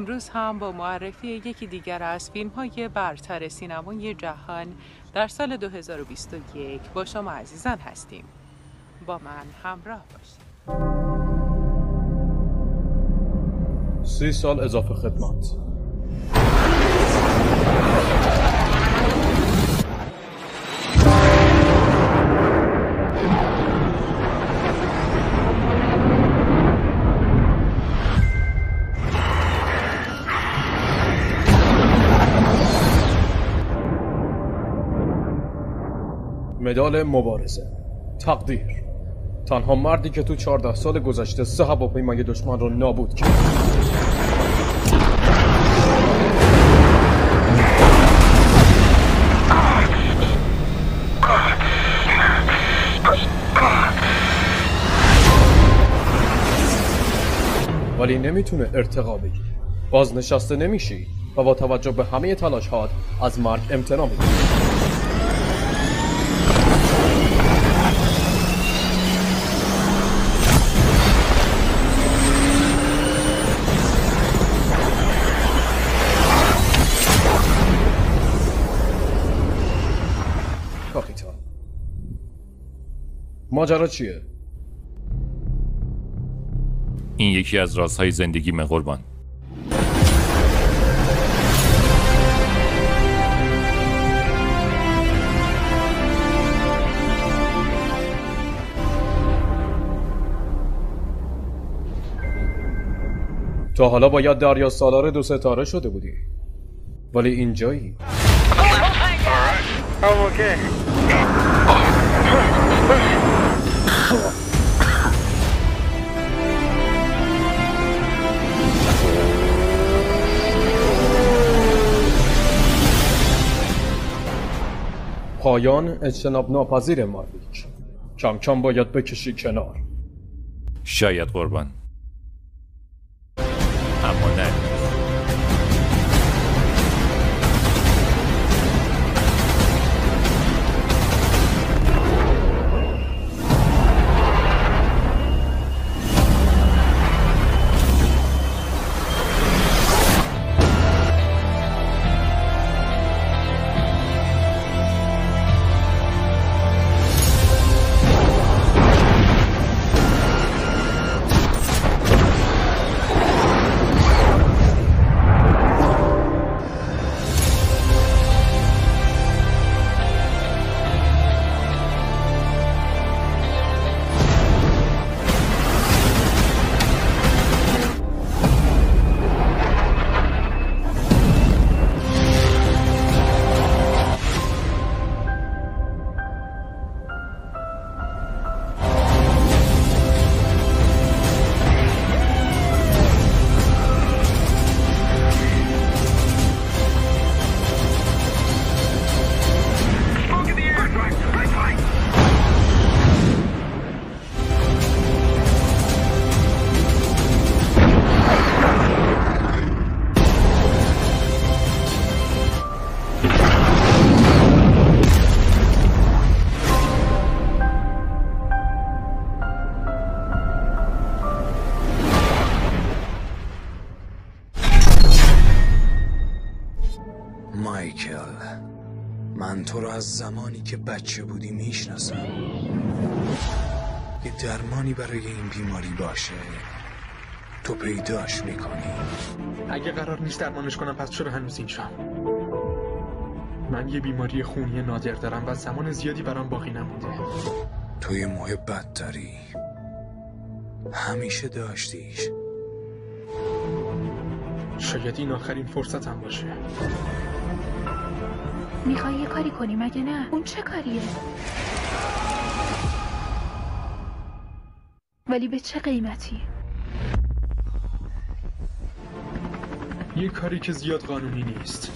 امروز هم با معرفی یکی دیگر از فیلم های برتر سینمای جهان در سال 2021 با شما عزیزان هستیم. با من همراه باشید. سی سال اضافه خدمت مدال مبارزه. تقدیر. تنها مردی که تو چهارده سال گذشته سه هواپیمای دشمن رو نابود کرد. ولی نمی‌تونه ارتقا بگیره. بازنشسته نمیشی و با توجه به همه تلاش هات از مرگ امتنا می‌کنی. ماجرا چیه؟ این یکی از رازهای زندگی قربان. تا حالا باید دریا سالار دو ستاره شده بودی. ولی اینجایی. پایان اجتناب ناپذیر مارلیک کم کم باید بکشی کنار. شاید قربان. مایکل من تو رو از زمانی که بچه بودی می‌شناسم. یه درمانی برای این بیماری باشه. تو پیداش می‌کنی. اگه قرار نیست درمانش کنم پس چرا هنوز اینجا من یه بیماری خونی نادر دارم و زمان زیادی برام باقی نمونده. توی محبت داری همیشه داشتیش. شاید این آخرین فرصتم باشه. می‌خوای یه کاری کنی مگه نه؟ اون چه کاریه؟ ولی به چه قیمتی؟ یه کاری که زیاد قانونی نیست.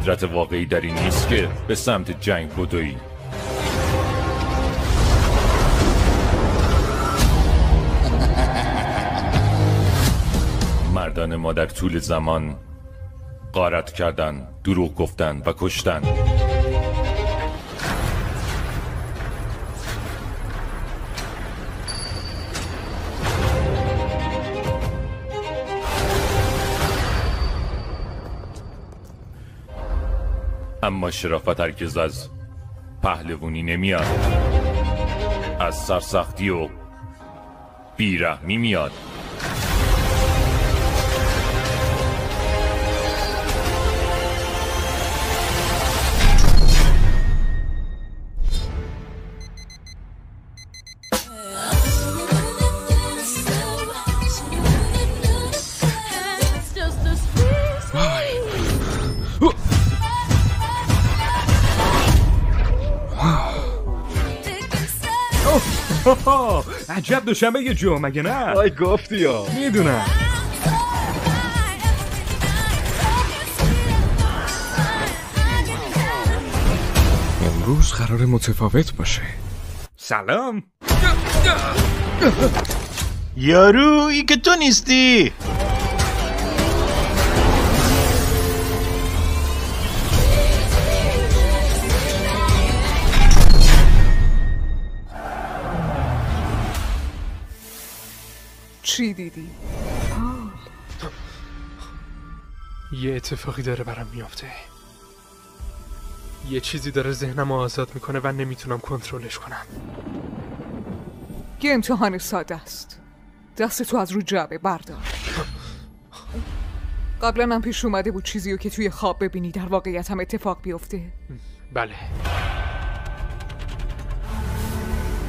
قدرت واقعی در این نیست که به سمت جنگ بدوی مردان ما در طول زمان قارت کردن دروغ گفتن و کشتن. اما شرافت هرگز از پهلوونی نمیاد. از سرسختی و بیرحمی میاد. عجب دوشنبه یه جو مگه نه؟ آی گفتی یا. می‌دونم. امروز قرار متفاوت باشه. سلام. یارو ای که تو نیستی. چی دیدی؟ یه اتفاقی داره برام میافته. یه چیزی داره ذهنم آزاد می‌کنه و نمی‌تونم کنترلش کنم. یه امتحان ساده است. دست تو از رو جعبه بردار. قبلا هم پیش اومده بود چیزی رو که توی خواب ببینی در واقعیت هم اتفاق بیفته. بله.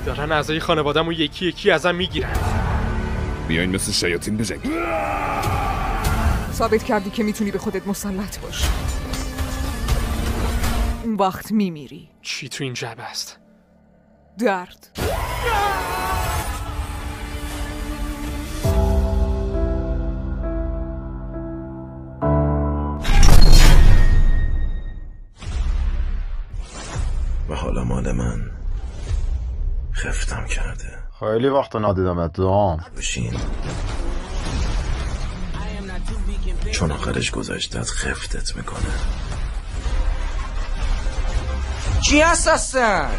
دارن اعضای خانوادم و یکی یکی ازم می‌گیرن. بیاین مثل شیاطین بجنگ ثابت کردی که می‌تونی به خودت مسلط باشی. اون وقت میمیری. چی تو این جعبه است؟ درد. و حالا مال من. خفتم کرده. خیلی وقت ندیدم تو بشین. چون آخرش گذشتت خفتت می‌کنه. چی هست هستن؟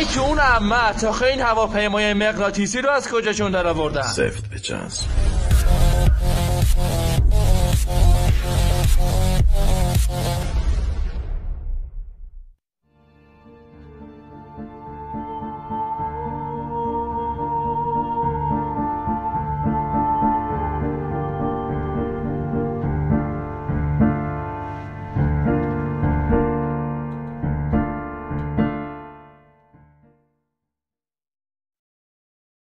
ای که اون عمه تا این هواپیمای مغناطیسی رو از کجاشون در آوردن؟ زفت بجنس